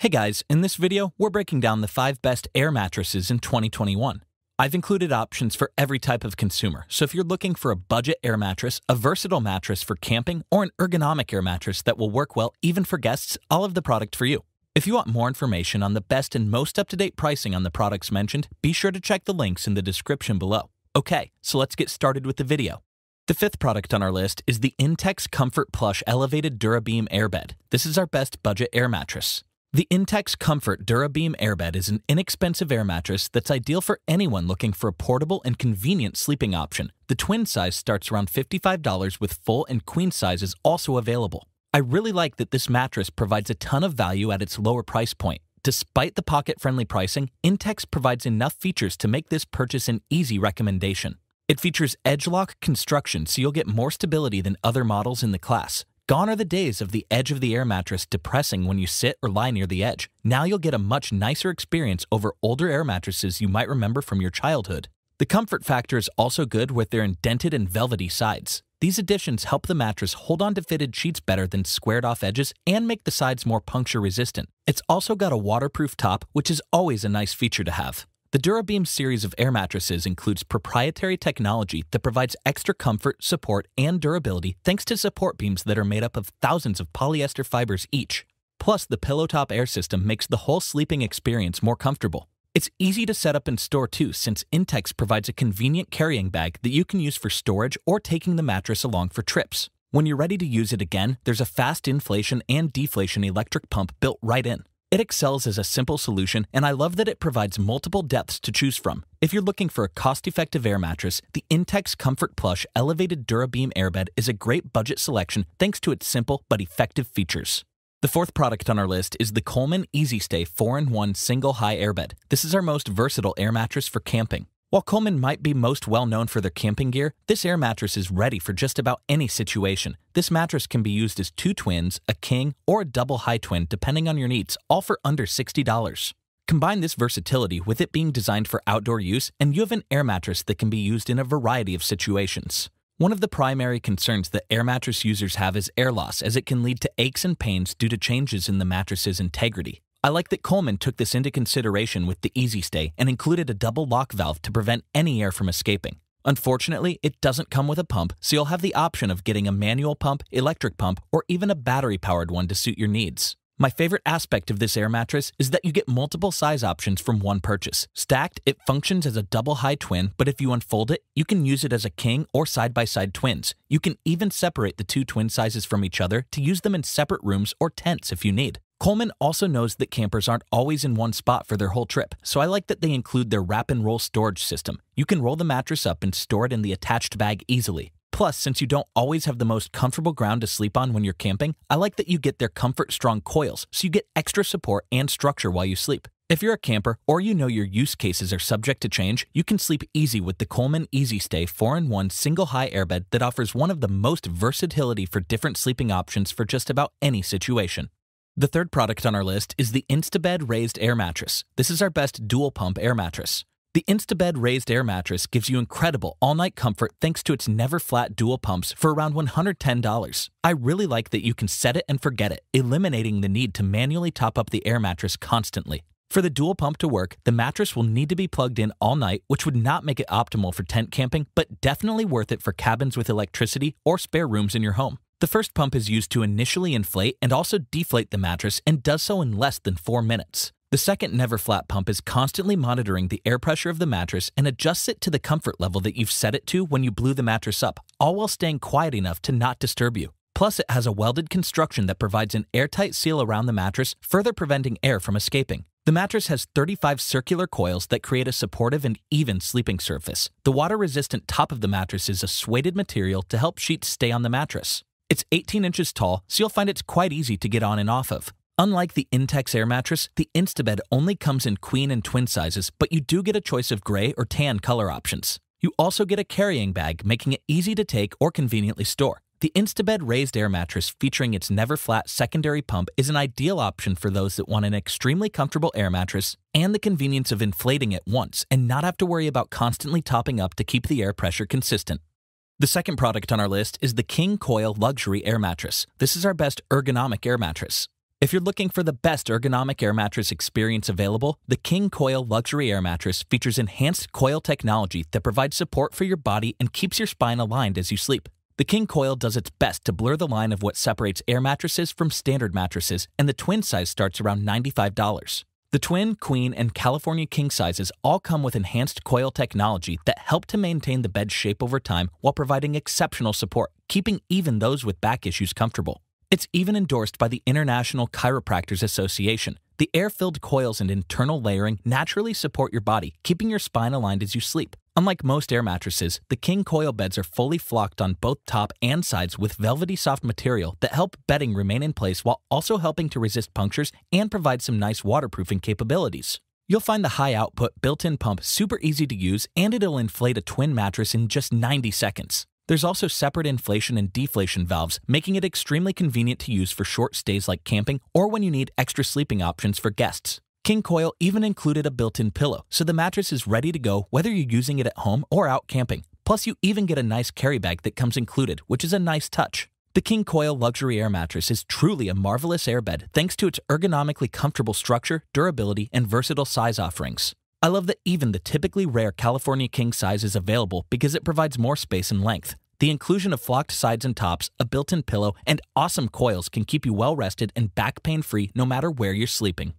Hey guys, in this video, we're breaking down the 5 best air mattresses in 2021. I've included options for every type of consumer, so if you're looking for a budget air mattress, a versatile mattress for camping, or an ergonomic air mattress that will work well even for guests, I'll have the product for you. If you want more information on the best and most up to date pricing on the products mentioned, be sure to check the links in the description below. Okay, so let's get started with the video. The fifth product on our list is the Intex Comfort Plush Elevated DuraBeam Airbed. This is our best budget air mattress. The Intex Comfort DuraBeam Airbed is an inexpensive air mattress that's ideal for anyone looking for a portable and convenient sleeping option. The twin size starts around $55 with full and queen sizes also available. I really like that this mattress provides a ton of value at its lower price point. Despite the pocket friendly pricing, Intex provides enough features to make this purchase an easy recommendation. It features edge lock construction so you'll get more stability than other models in the class. Gone are the days of the edge of the air mattress depressing when you sit or lie near the edge. Now you'll get a much nicer experience over older air mattresses you might remember from your childhood. The comfort factor is also good with their indented and velvety sides. These additions help the mattress hold on to fitted sheets better than squared off edges and make the sides more puncture resistant. It's also got a waterproof top, which is always a nice feature to have. The DuraBeam series of air mattresses includes proprietary technology that provides extra comfort, support, and durability thanks to support beams that are made up of thousands of polyester fibers each. Plus, the PillowTop air system makes the whole sleeping experience more comfortable. It's easy to set up and store too, since Intex provides a convenient carrying bag that you can use for storage or taking the mattress along for trips. When you're ready to use it again, there's a fast inflation and deflation electric pump built right in. It excels as a simple solution, and I love that it provides multiple depths to choose from. If you're looking for a cost effective air mattress, the Intex Comfort Plush Elevated DuraBeam Airbed is a great budget selection thanks to its simple but effective features. The fourth product on our list is the Coleman EasyStay 4 in 1 Single High Airbed. This is our most versatile air mattress for camping. While Coleman might be most well known for their camping gear, this air mattress is ready for just about any situation. This mattress can be used as two twins, a king, or a double high twin depending on your needs, all for under $60. Combine this versatility with it being designed for outdoor use, and you have an air mattress that can be used in a variety of situations. One of the primary concerns that air mattress users have is air loss, as it can lead to aches and pains due to changes in the mattress's integrity. I like that Coleman took this into consideration with the Easy Stay and included a double lock valve to prevent any air from escaping. Unfortunately, it doesn't come with a pump, so you'll have the option of getting a manual pump, electric pump, or even a battery powered one to suit your needs. My favorite aspect of this air mattress is that you get multiple size options from one purchase. Stacked, it functions as a double high twin, but if you unfold it, you can use it as a king or side by side twins. You can even separate the two twin sizes from each other to use them in separate rooms or tents if you need. Coleman also knows that campers aren't always in one spot for their whole trip, so I like that they include their wrap and roll storage system. You can roll the mattress up and store it in the attached bag easily. Plus, since you don't always have the most comfortable ground to sleep on when you're camping, I like that you get their Comfort Strong coils, so you get extra support and structure while you sleep. If you're a camper or you know your use cases are subject to change, you can sleep easy with the Coleman Easy Stay 4 in 1 single high airbed that offers one of the most versatility for different sleeping options for just about any situation. The third product on our list is the Instabed Raised Air Mattress. This is our best dual pump air mattress. The Instabed Raised Air Mattress gives you incredible all night comfort thanks to its never flat dual pumps for around $110. I really like that you can set it and forget it, eliminating the need to manually top up the air mattress constantly. For the dual pump to work, the mattress will need to be plugged in all night, which would not make it optimal for tent camping, but definitely worth it for cabins with electricity or spare rooms in your home. The first pump is used to initially inflate and also deflate the mattress and does so in less than 4 minutes. The second Never Flat pump is constantly monitoring the air pressure of the mattress and adjusts it to the comfort level that you've set it to when you blew the mattress up, all while staying quiet enough to not disturb you. Plus, it has a welded construction that provides an airtight seal around the mattress, further preventing air from escaping. The mattress has 35 circular coils that create a supportive and even sleeping surface. The water resistant top of the mattress is a suede material to help sheets stay on the mattress. It's 18 inches tall, so you'll find it's quite easy to get on and off of. Unlike the Intex Air mattress, the Instabed only comes in queen and twin sizes, but you do get a choice of gray or tan color options. You also get a carrying bag, making it easy to take or conveniently store. The Instabed raised air mattress featuring its never flat secondary pump is an ideal option for those that want an extremely comfortable air mattress and the convenience of inflating it once and not have to worry about constantly topping up to keep the air pressure consistent. The second product on our list is the King Koil Luxury Air Mattress. This is our best ergonomic air mattress. If you're looking for the best ergonomic air mattress experience available, the King Koil Luxury Air Mattress features enhanced coil technology that provides support for your body and keeps your spine aligned as you sleep. The King Koil does its best to blur the line of what separates air mattresses from standard mattresses, and the twin size starts around $95. The twin, queen, and California king sizes all come with enhanced coil technology that help to maintain the bed's shape over time while providing exceptional support, keeping even those with back issues comfortable. It's even endorsed by the International Chiropractors Association. The air filled coils and internal layering naturally support your body, keeping your spine aligned as you sleep. Unlike most air mattresses, the King Koil beds are fully flocked on both top and sides with velvety soft material that help bedding remain in place while also helping to resist punctures and provide some nice waterproofing capabilities. You'll find the high output built in pump super easy to use and it'll inflate a twin mattress in just 90 seconds. There's also separate inflation and deflation valves, making it extremely convenient to use for short stays like camping or when you need extra sleeping options for guests. King Koil even included a built in pillow, so the mattress is ready to go whether you're using it at home or out camping. Plus, you even get a nice carry bag that comes included, which is a nice touch. The King Koil Luxury Air Mattress is truly a marvelous airbed thanks to its ergonomically comfortable structure, durability, and versatile size offerings. I love that even the typically rare California king size is available because it provides more space and length. The inclusion of flocked sides and tops, a built in pillow, and awesome coils can keep you well rested and back pain free no matter where you're sleeping.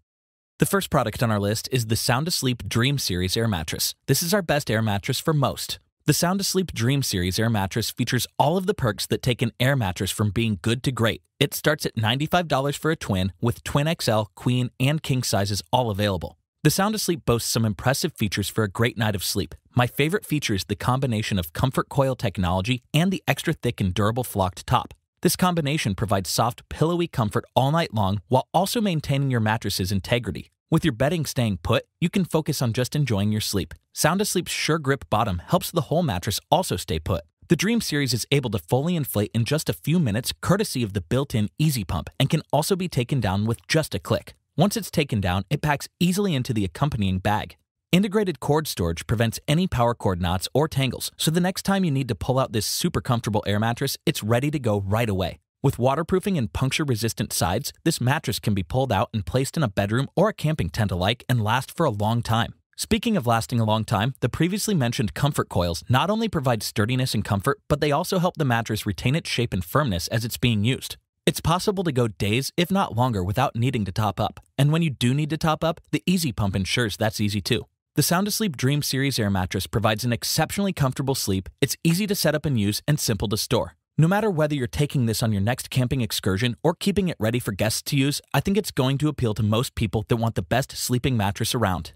The first product on our list is the Sound Asleep Dream Series Air Mattress. This is our best air mattress for most. The Sound Asleep Dream Series Air Mattress features all of the perks that take an air mattress from being good to great. It starts at $95 for a twin, with Twin XL, Queen, and King sizes all available. The Sound Asleep boasts some impressive features for a great night of sleep. My favorite feature is the combination of comfort coil technology and the extra thick and durable flocked top. This combination provides soft, pillowy comfort all night long while also maintaining your mattress's integrity. With your bedding staying put, you can focus on just enjoying your sleep. Sound Asleep's Sure Grip bottom helps the whole mattress also stay put. The Dream Series is able to fully inflate in just a few minutes courtesy of the built in Easy Pump and can also be taken down with just a click. Once it's taken down, it packs easily into the accompanying bag. Integrated cord storage prevents any power cord knots or tangles, so the next time you need to pull out this super comfortable air mattress, it's ready to go right away. With waterproofing and puncture resistant sides, this mattress can be pulled out and placed in a bedroom or a camping tent alike and last for a long time. Speaking of lasting a long time, the previously mentioned comfort coils not only provide sturdiness and comfort, but they also help the mattress retain its shape and firmness as it's being used. It's possible to go days, if not longer, without needing to top up. And when you do need to top up, the Easy Pump ensures that's easy too. The Sound Asleep Dream Series air mattress provides an exceptionally comfortable sleep, it's easy to set up and use, and simple to store. No matter whether you're taking this on your next camping excursion or keeping it ready for guests to use, I think it's going to appeal to most people that want the best sleeping mattress around.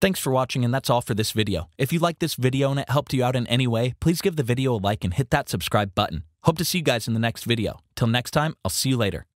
Thanks for watching and that's all for this video. If you liked this video and it helped you out in any way, please give the video a like and hit that subscribe button. Hope to see you guys in the next video. Till next time, I'll see you later.